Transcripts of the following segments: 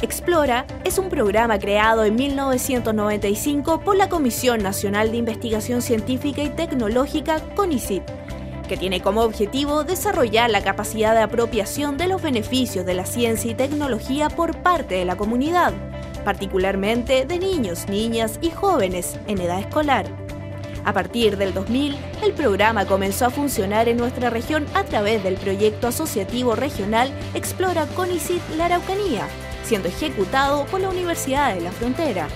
Explora es un programa creado en 1995 por la Comisión Nacional de Investigación Científica y Tecnológica, CONICIT, que tiene como objetivo desarrollar la capacidad de apropiación de los beneficios de la ciencia y tecnología por parte de la comunidad, particularmente de niños, niñas y jóvenes en edad escolar. A partir del 2000, el programa comenzó a funcionar en nuestra región a través del proyecto asociativo regional Explora CONICIT La Araucanía, siendo ejecutado por la Universidad de la Frontera.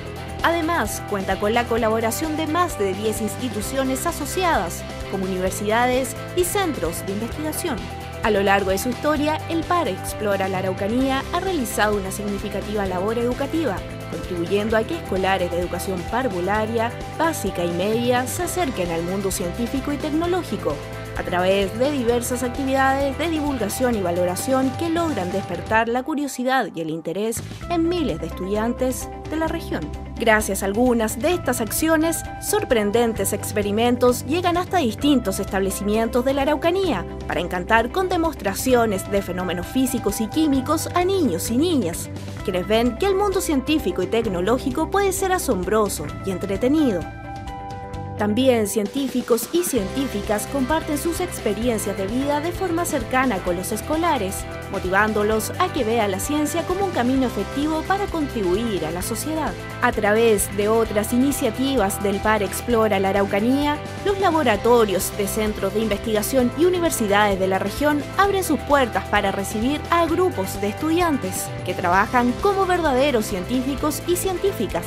Además, cuenta con la colaboración de más de 10 instituciones asociadas, como universidades y centros de investigación. A lo largo de su historia, el PAR Explora la Araucanía ha realizado una significativa labor educativa, contribuyendo a que escolares de educación parvularia, básica y media se acerquen al mundo científico y tecnológico, a través de diversas actividades de divulgación y valoración que logran despertar la curiosidad y el interés en miles de estudiantes de la región. Gracias a algunas de estas acciones, sorprendentes experimentos llegan hasta distintos establecimientos de la Araucanía para encantar con demostraciones de fenómenos físicos y químicos a niños y niñas, quienes ven que el mundo científico y tecnológico puede ser asombroso y entretenido. También científicos y científicas comparten sus experiencias de vida de forma cercana con los escolares, motivándolos a que vean la ciencia como un camino efectivo para contribuir a la sociedad. A través de otras iniciativas del PAR Explora la Araucanía, los laboratorios de centros de investigación y universidades de la región abren sus puertas para recibir a grupos de estudiantes que trabajan como verdaderos científicos y científicas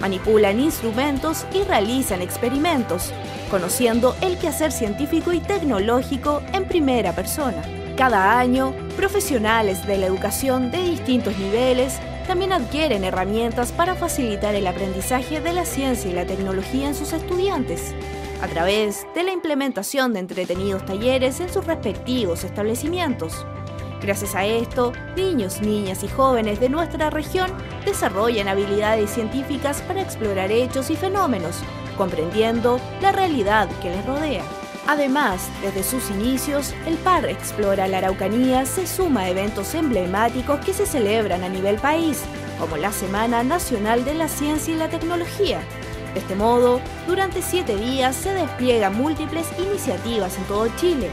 manipulan instrumentos y realizan experimentos, conociendo el quehacer científico y tecnológico en primera persona. Cada año, profesionales de la educación de distintos niveles también adquieren herramientas para facilitar el aprendizaje de la ciencia y la tecnología en sus estudiantes, a través de la implementación de entretenidos talleres en sus respectivos establecimientos. Gracias a esto, niños, niñas y jóvenes de nuestra región desarrollan habilidades científicas para explorar hechos y fenómenos, comprendiendo la realidad que les rodea. Además, desde sus inicios, el PAR Explora la Araucanía se suma a eventos emblemáticos que se celebran a nivel país, como la Semana Nacional de la Ciencia y la Tecnología. De este modo, durante siete días se despliegan múltiples iniciativas en todo Chile,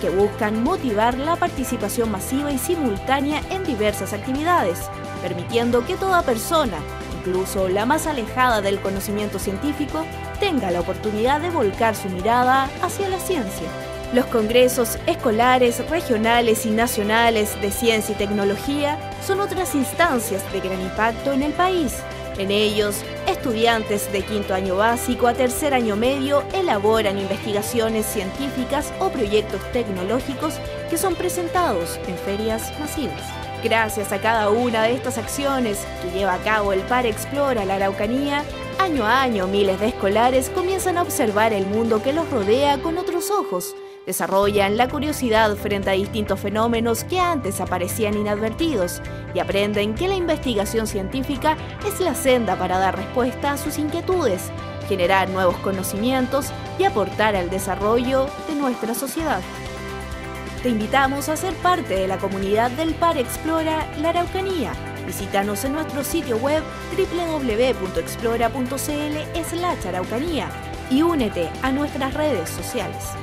que buscan motivar la participación masiva y simultánea en diversas actividades, permitiendo que toda persona, incluso la más alejada del conocimiento científico, tenga la oportunidad de volcar su mirada hacia la ciencia. Los congresos escolares, regionales y nacionales de ciencia y tecnología son otras instancias de gran impacto en el país en ellos, estudiantes de quinto año básico a tercer año medio elaboran investigaciones científicas o proyectos tecnológicos que son presentados en ferias masivas. Gracias a cada una de estas acciones que lleva a cabo el PAR Explora la Araucanía, año a año miles de escolares comienzan a observar el mundo que los rodea con otros ojos Desarrollan la curiosidad frente a distintos fenómenos que antes aparecían inadvertidos y aprenden que la investigación científica es la senda para dar respuesta a sus inquietudes, generar nuevos conocimientos y aportar al desarrollo de nuestra sociedad. Te invitamos a ser parte de la comunidad del Par Explora La Araucanía. Visítanos en nuestro sitio web www.explora.cl/araucanía y únete a nuestras redes sociales.